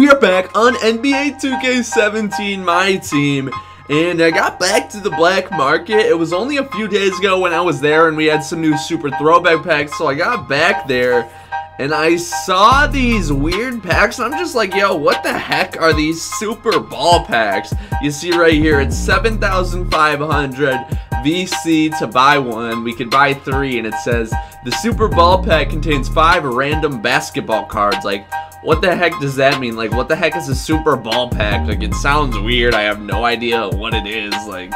we are back on NBA 2K17, my team. And I got back to the black market. It was only a few days ago when I was there and we had some new super throwback packs. So I got back there and I saw these weird packs. I'm just like, yo, what the heck are these super ball packs? You see right here, it's 7,500 VC to buy one. We could buy three and it says the super ball pack contains five random basketball cards. Like, what the heck does that mean? Like, what the heck is a super ball pack? Like, it sounds weird. I have no idea what it is. Like,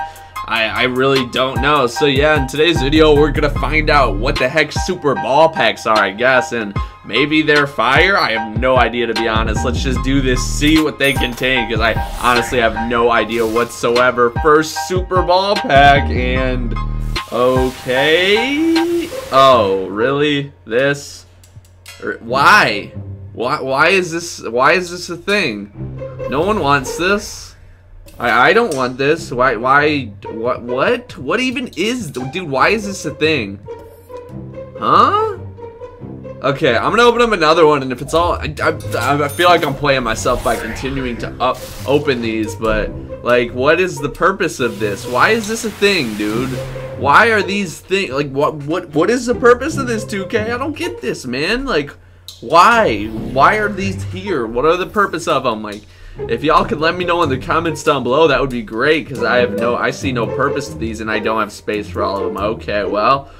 I, I really don't know. So yeah, in today's video, we're gonna find out what the heck super ball packs are, I guess, and maybe they're fire? I have no idea, to be honest. Let's just do this, see what they contain, because I honestly have no idea whatsoever. First super ball pack, and okay. Oh, really? This? Er, why? Why, why is this, why is this a thing? No one wants this. I, I don't want this. Why, why, what, what? What even is, dude, why is this a thing? Huh? Okay, I'm gonna open up another one, and if it's all, I, I, I, feel like I'm playing myself by continuing to up open these, but like, what is the purpose of this? Why is this a thing, dude? Why are these things like what what what is the purpose of this 2K? I don't get this, man. Like, why? Why are these here? What are the purpose of them? Like, if y'all could let me know in the comments down below, that would be great, because I have no, I see no purpose to these, and I don't have space for all of them. Okay, well,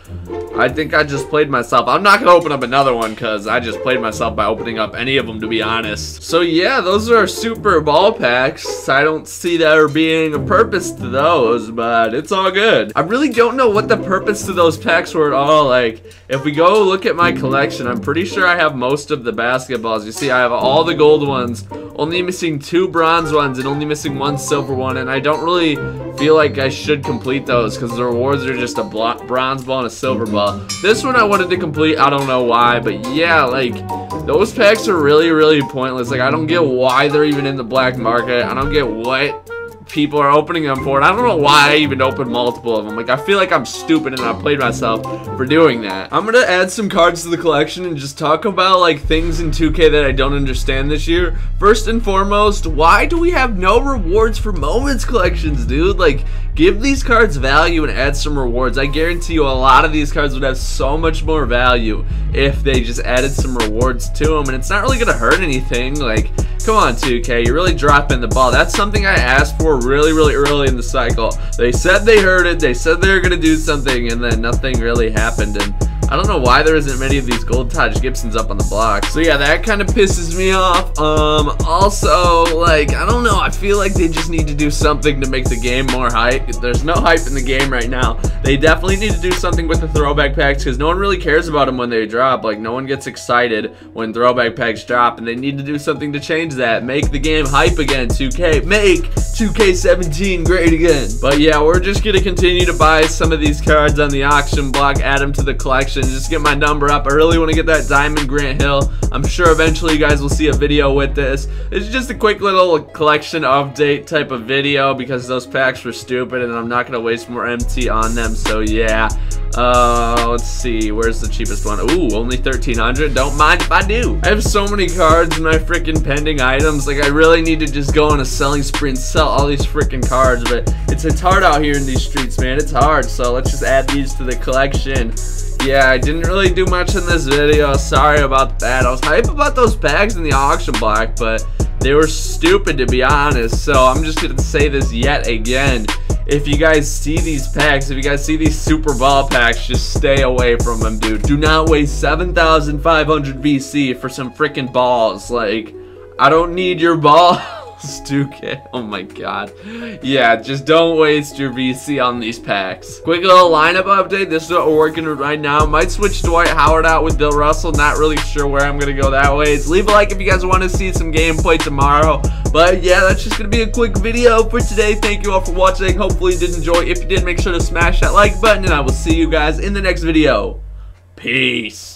I think I just played myself. I'm not going to open up another one, because I just played myself by opening up any of them, to be honest. So yeah, those are super ball packs. I don't see there being a purpose to those, but it's all good. I really don't know what the purpose to those packs were at all. Like, if we go look at my collection, I'm pretty sure I have most of the basketballs. You see, I have all the gold ones, only missing two bronze ones and only missing one silver one, and I don't really feel like I should complete those because the rewards are just a bronze ball and a silver ball. This one I wanted to complete, I don't know why, but yeah, like, those packs are really, really pointless. Like, I don't get why they're even in the black market. I don't get what people are opening them for, and I don't know why I even opened multiple of them. Like, I feel like I'm stupid and I played myself for doing that. I'm gonna add some cards to the collection and just talk about, like, things in 2K that I don't understand this year. First and foremost, why do we have no rewards for moments collections, dude? Like, give these cards value and add some rewards. I guarantee you a lot of these cards would have so much more value if they just added some rewards to them, and it's not really gonna hurt anything. Like, come on, 2K, you're really dropping the ball. That's something I asked for really, really early in the cycle. They said they heard it, they said they were going to do something, and then nothing really happened. And I don't know why there isn't many of these gold Taj Gibsons up on the block. So yeah, that kind of pisses me off. Um, also, like, I don't know, I feel like they just need to do something to make the game more hype. There's no hype in the game right now. They definitely need to do something with the throwback packs because no one really cares about them when they drop. Like, no one gets excited when throwback packs drop, and they need to do something to change that. Make the game hype again, 2K. Make 2K17 great again. But yeah, we're just going to continue to buy some of these cards on the auction block, add them to the collection, just get my number up. I really want to get that Diamond Grant Hill. I'm sure eventually you guys will see a video with this. It's just a quick little collection update type of video because those packs were stupid and I'm not going to waste more MT on them. So yeah, uh, let's see. Where's the cheapest one? Ooh, only 1300 Don't mind if I do. I have so many cards in my freaking pending items. Like, I really need to just go on a selling spree and sell all these freaking cards. But it's, it's hard out here in these streets, man. It's hard. So let's just add these to the collection. Yeah, I didn't really do much in this video. Sorry about that. I was hype about those bags in the auction block, but they were stupid to be honest. So I'm just to say this yet again. If you guys see these packs, if you guys see these super ball packs, just stay away from them, dude. Do not waste 7,500 VC for some freaking balls. Like, I don't need your ball. 2K. Oh my god. Yeah, just don't waste your VC on these packs. Quick little lineup update. This is what we're working with right now. Might switch Dwight Howard out with Bill Russell. Not really sure where I'm going to go that way. leave a like if you guys want to see some gameplay tomorrow. But yeah, that's just going to be a quick video for today. Thank you all for watching. Hopefully you did enjoy. If you did, make sure to smash that like button. And I will see you guys in the next video. Peace.